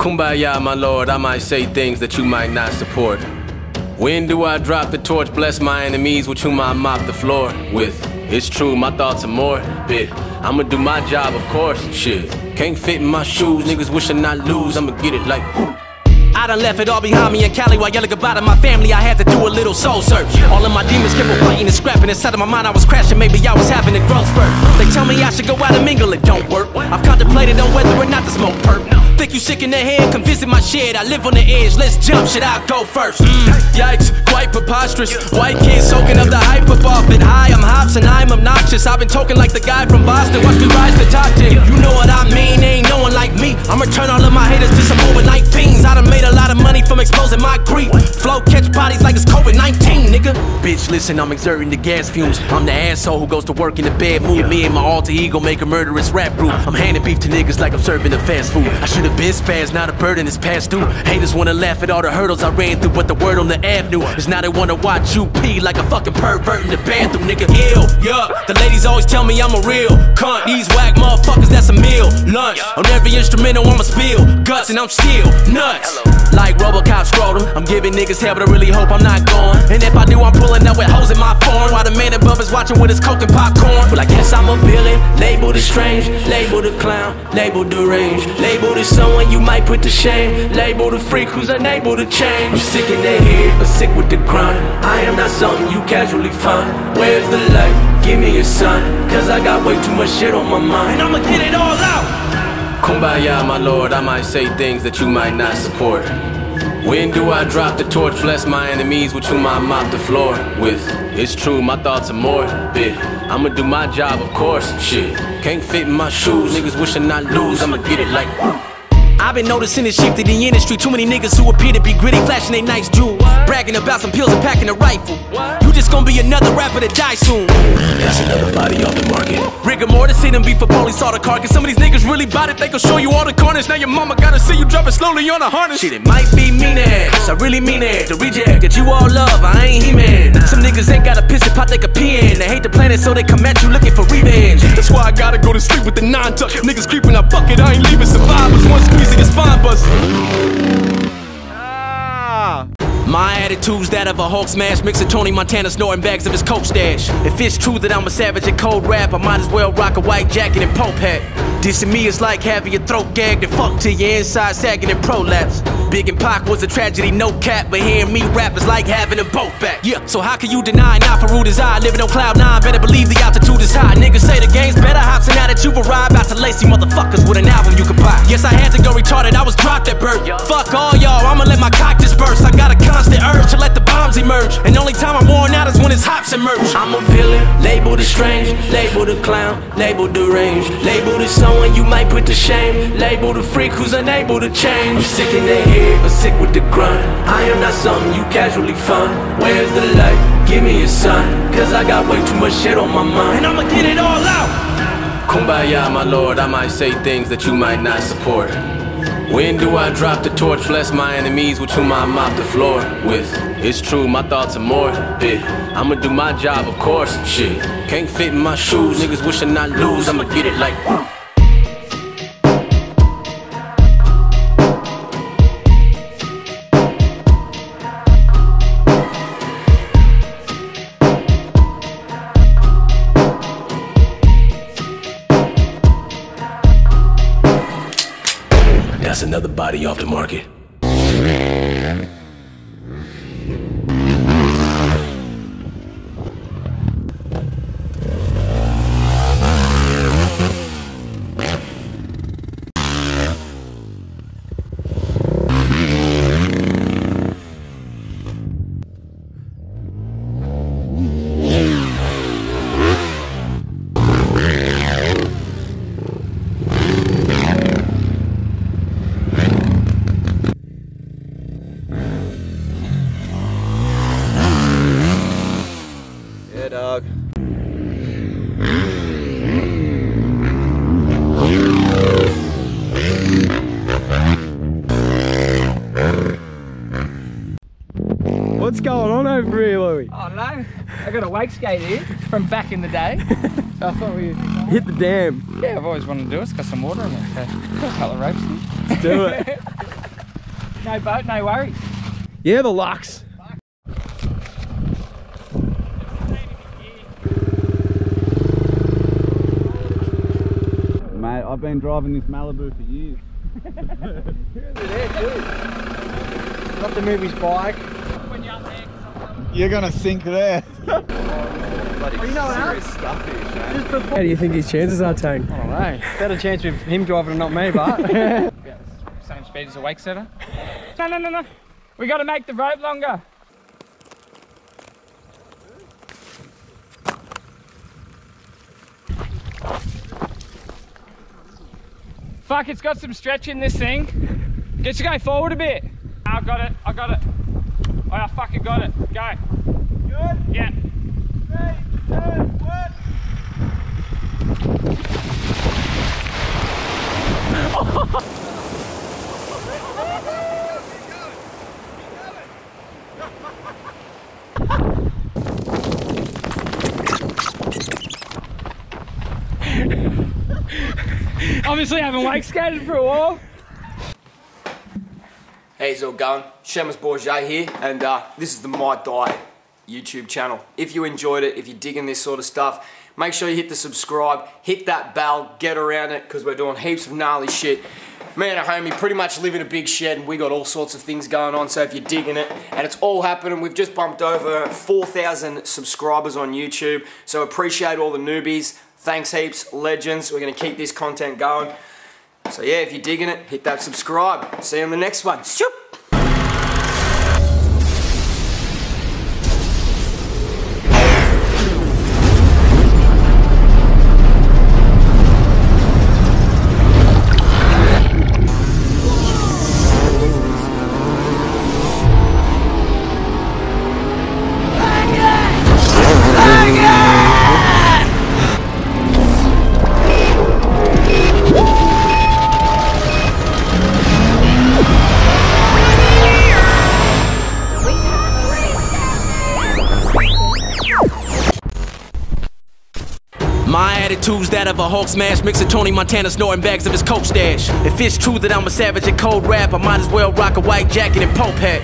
Kumbaya, my lord, I might say things that you might not support. When do I drop the torch? Bless my enemies with whom I mop the floor with. It's true, my thoughts are more bit. I'ma do my job, of course. Shit, can't fit in my shoes. Niggas wishing I lose. I'ma get it like. I done left it all behind me in Cali while yelling goodbye to my family. I had to do a little soul search. All of my demons kept on fighting and scrapping inside of my mind. I was crashing, maybe I was having a growth spurt. They tell me I should go out and mingle, it don't work. I've contemplated on whether or not to smoke perp. Think you sick in the head? Come visit my shed. I live on the edge. Let's jump. Should I go first? Mm, yikes, quite preposterous. White kids soaking up the hype up off it. Hi, I'm Hopsin I'm obnoxious. I've been talking like the guy from Boston. Watch me rise to top 10. You know what I mean? Ain't no one like me. I'ma turn all of my haters to from exposing my grief. Flow catch bodies like it's COVID 19, nigga. Bitch, listen, I'm exerting the gas fumes. I'm the asshole who goes to work in the bad mood. Me and my alter ego make a murderous rap group. I'm handing beef to niggas like I'm serving a fast food. I should've been spaz, not a burden is passed through. Haters wanna laugh at all the hurdles I ran through, but the word on the avenue is now they wanna watch you pee like a fucking pervert in the bathroom, nigga. Ill, yeah. The ladies always tell me I'm a real cunt. These whack motherfuckers, that's a meal. Lunch on every instrumental, I'ma spill guts, and I'm still nuts. Like Robocop scrotum, I'm giving niggas hell, but I really hope I'm not going. And if I I'm pulling up with hoes in my phone while the man above is watching with his coke and popcorn. But I guess I'm a villain, labeled as strange, labeled a clown, labeled deranged, labeled as someone you might put to shame, labeled a freak who's unable to change. I'm sick in the head, but sick with the grind. I am not something you casually find. Where's the light? Give me a sign, cause I got way too much shit on my mind. And I'ma get it all out. Kumbaya, my lord, I might say things that you might not support. When do I drop the torch? Bless my enemies with whom I mop the floor with. It's true, my thoughts are more bit. I'ma do my job, of course. Shit, can't fit in my shoes. Niggas wishing I lose. I'ma get it like. I've been noticing a shift in the industry. Too many niggas who appear to be gritty, flashing they nice jewels. Bragging about some pills and packing a rifle. You just gonna be another rapper to die soon. That's another body off the market. Rigor mortis, see them beef for police all the carcass. Some of these niggas really bout it, they gon' show you all the corners. Now your mama gotta see you dropping slowly on a harness. Shit, it might be mean ass, I really mean it. The reject that you all love, I ain't he-man. Some niggas ain't got a piss and pot they can pee in. They hate the planet, so they come at you looking for revenge. That's why I gotta go to sleep with the nine tuck. Niggas creeping, I buck it, I ain't leaving survivors. One squeeze of your spine bust. My attitude's that of a Hulk smash, mixing Tony Montana snorting bags of his coke stash. If it's true that I'm a savage at cold rap, I might as well rock a white jacket and pope hat. Dissing me is like having your throat gagged and fucked till your inside sagging and prolapse. Big and Pac was a tragedy, no cap, but hearing me rap is like having them both back. Yeah, so how can you deny not for rude as I living on cloud nine? Better believe the altitude is high. Niggas say the game's better hops, and now that you've arrived, about to lace you motherfuckers with an album you can buy. Yes, I had to go retarded, I was dropped at birth. Fuck all y'all, I'ma let my cock disperse. I got a constant urge to let the bombs emerge, and only time I'm worn out hops emerge. I'm a villain, labeled as strange, labeled a clown, labeled deranged, labeled as someone you might put to shame, labeled a freak who's unable to change. I'm sick in the head, but sick with the grind. I am not something you casually find. Where's the light? Give me a sign, cause I got way too much shit on my mind. And I'ma get it all out. Kumbaya, my lord, I might say things that you might not support. When do I drop the torch? Bless my enemies with whom I mop the floor with. It's true, my thoughts are more bit. I'ma do my job, of course. Shit, can't fit in my shoes. Niggas wishing I lose. I'ma get it like. Another body off the market. Dog. What's going on over here, Lewi? Oh no, I got a wake skate here from back in the day. So I thought we, Hit the dam. yeah, I've always wanted to do it. It's got some water in it. So got a couple of ropes. in. Let's do it. No boat, no worries. Yeah, the Lux. I've been driving this Malibu for years. Not the movie's bike. When you're up there, 'cause I'm- You're gonna sink there. How do you think his chances are, Tone? I don't know. Better chance with him driving and not me, but Same speed as a wake setter. No, no, no, no. We got to make the rope longer. Fuck, it's got some stretch in this thing. Get you go forward a bit. I got it, I got it. Oh, I fucking got it. Go. Good? Yeah. Obviously I haven't wake skated for a while. Hey, how's it all going? Shemus Bourget here, and uh, this is the Might Die YouTube channel. If you enjoyed it, if you're digging this sort of stuff, make sure you hit the subscribe, hit that bell, get around it, because we're doing heaps of gnarly shit. Me and a homie pretty much live in a big shed, and we got all sorts of things going on, so if you're digging it, and it's all happening, we've just bumped over 4,000 subscribers on YouTube, so appreciate all the newbies. Thanks heaps, legends. We're going to keep this content going. So yeah, if you're digging it, hit that subscribe. See you on the next one. Shoop! Attitude's that of a Hulk smash, mix of Tony Montana snorting bags of his coke stash. If it's true that I'm a savage and cold rap, I might as well rock a white jacket and pope hat.